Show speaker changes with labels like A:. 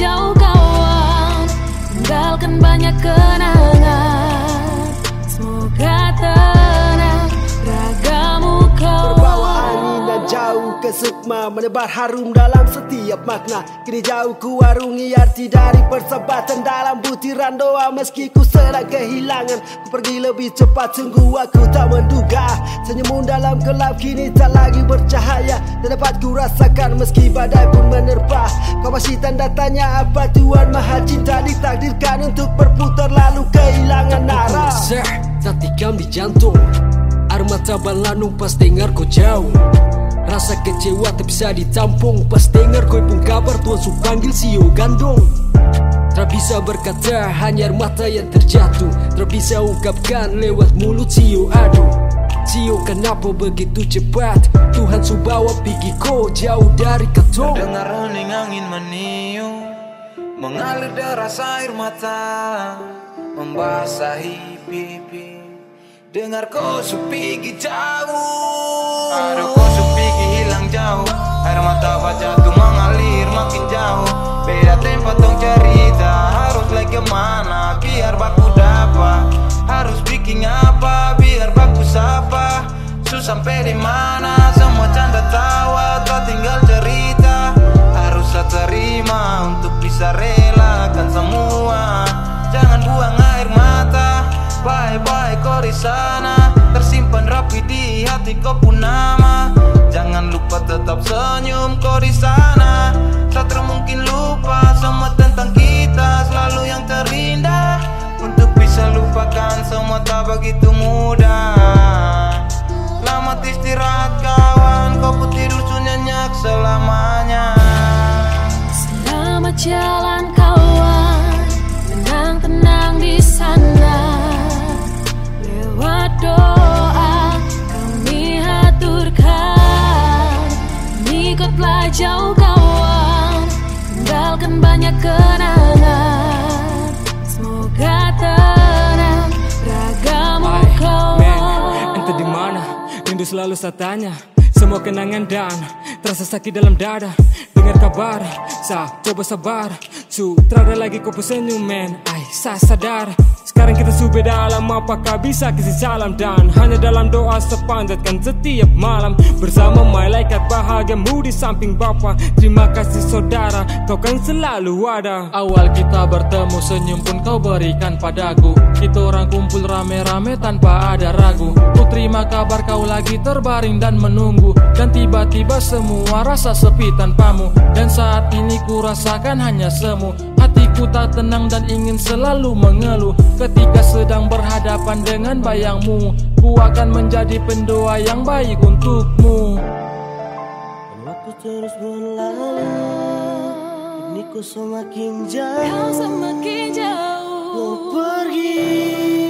A: jauh kawan Tinggalkan banyak kenangan
B: ke sukma Menebar harum dalam setiap makna. Kini jauh ku warungi arti dari persahabatan Dalam butiran doa. Meski ku sedang kehilangan Ku pergi lebih cepat. Sungguh aku tak menduga. Senyumun dalam gelap kini tak lagi bercahaya. Tak dapat ku rasakan meski badai pun menerpa. Kau masih tanda tanya apa Tuhan maha cinta Ditakdirkan untuk berputar lalu kehilangan arah.
C: Seh, tak tikam di jantung. Air mata balanung pas dengar kau jauh Rasa kecewa tak bisa ditampung. Pas dengar kau pun kabar Tuhan su panggil sio gandong. Tak bisa berkata hanya air mata yang terjatuh. Tak bisa ungkapkan lewat mulut sio aduh Sio kenapa begitu cepat? Tuhan su bawa pergi kau jauh dari ketong
D: Dengar hening angin meniup Mengalir deras air mata. Membasahi pipi Dengar kau supigi jauh. Aduh kau supigi hilang jauh. Air mata wajahku mengalir makin jauh. Beda tempat dong cerita Harus lagi ke mana biar baku dapat. Harus bikin apa? Biar baku sapa. Su sampai di mana sana. Tersimpan rapi di hati kau pun nama Jangan lupa tetap senyum kau di sana. Tak mungkin lupa semua tentang kita Selalu yang terindah. Untuk bisa lupakan semua tak begitu mudah. Selamat istirahat kawan. Kau pun tidur su nyenyak selamanya.
A: Selamat jalan jauh kawan Tinggalkan banyak kenangan Semoga tenang ragamu
E: man,
A: kawan
E: ente di mana? Rindu selalu saya tanya. Semua kenangan dan terasa sakit dalam dada. Dengar kabar, sa coba sabar. Sutrada lagi kau senyum men, ay saya sadar. Sekarang kita su beda alam apakah bisa kasih salam dan hanya dalam doa sepanjatkan setiap malam. Bersama malaikat bahagiamu di samping Bapa. Terima kasih saudara, kau kan selalu ada.
F: Awal kita bertemu senyum pun kau berikan padaku. Kita orang kumpul rame-rame tanpa ada ragu. Ku terima kabar kau lagi terbaring dan menunggu. Dan tiba-tiba semua rasa sepi tanpamu. Dan saat ini ku rasakan hanya semu Hatiku tak tenang dan ingin selalu mengeluh. Ketika sedang berhadapan dengan bayangmu Ku akan menjadi pendoa yang baik untukmu.
B: Waktu terus berlalu Kini ku semakin
A: Kau
B: jauh.
A: Semakin
B: Kau
A: jauh
B: pergi